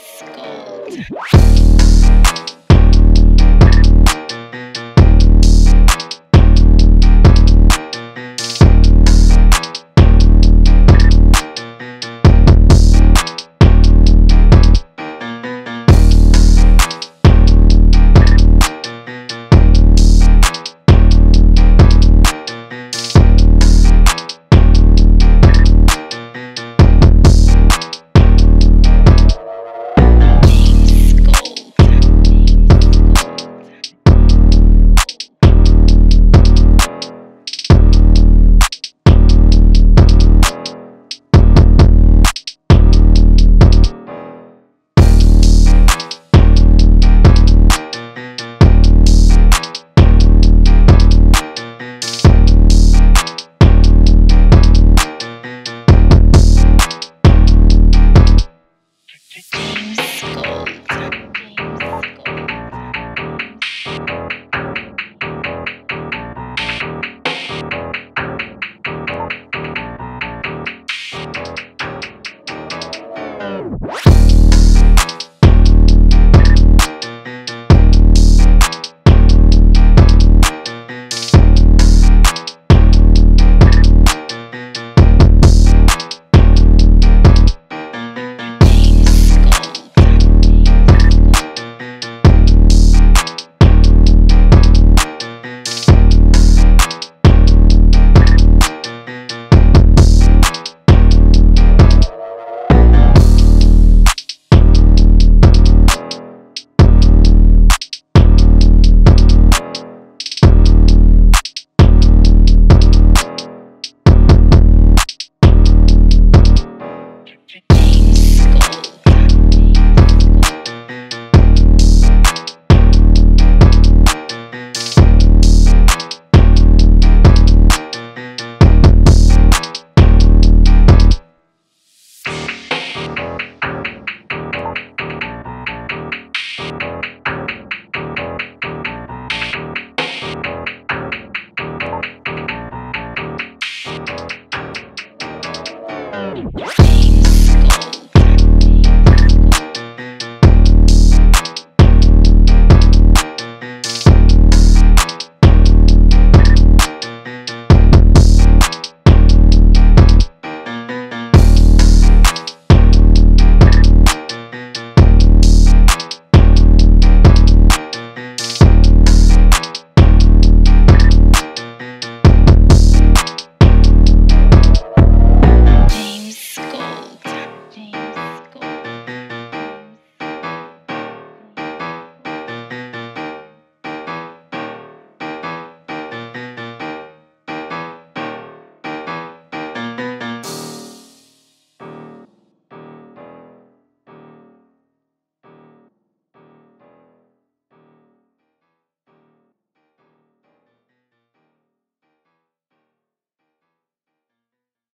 rose gold.